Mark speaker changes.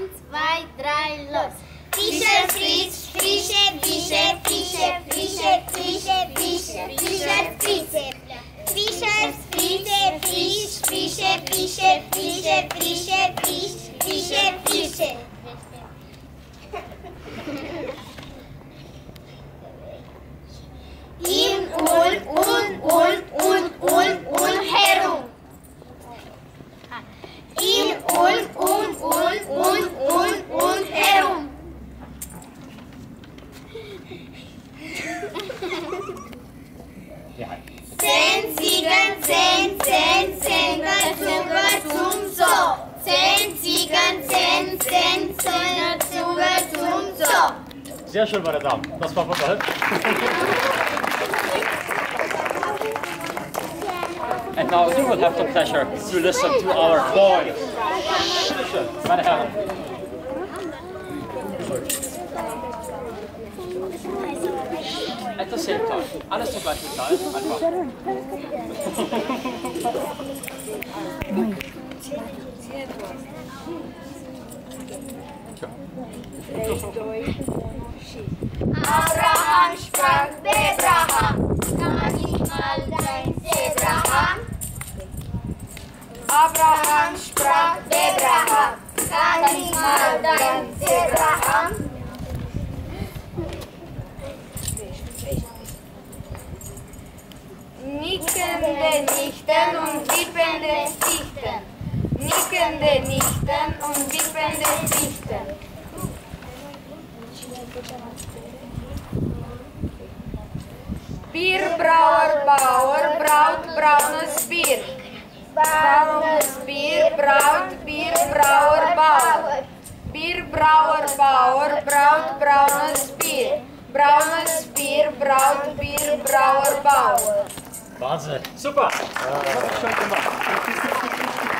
Speaker 1: Eins, zwei, drei, los.
Speaker 2: Fischer Fritz, Fische, Fische, Fische, Fische, Fische, Fische, Fischer Fritze. Fischer Fritze, Fisch, Fische, Fische, Fische, Fische, Fisch, Fische, Fische. Zehn Ziegen, zehn, zehn, zehn, Zucker zum Zoo. Zehn Ziegen, zehn, zehn, zehn, Zucker zum Zoo.
Speaker 3: Sehr schön, meine Damen. Das war wunderbar.
Speaker 4: And now you will have the pleasure to listen to our. Bitte, meine Herren. At the same time. Alles zur gleichen.
Speaker 2: Abraham sprach Bebraham, kann ich mal dein Zebraham? Abraham sprach Bebraham, kann ich mal dein Nichten und wippende Dichten. Nickende Nichten und wippende Dichten. Bierbrauer Bauer braut braunes Bier. Braunes Bier braut Bierbrauer Bauer. Bierbrauer Bauer braut braunes Bier. Braunes Bier braut Bierbrauer Bauer.
Speaker 3: Wahnsinn.
Speaker 4: Super. Das hab ich schon gemacht.